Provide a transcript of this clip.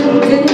Good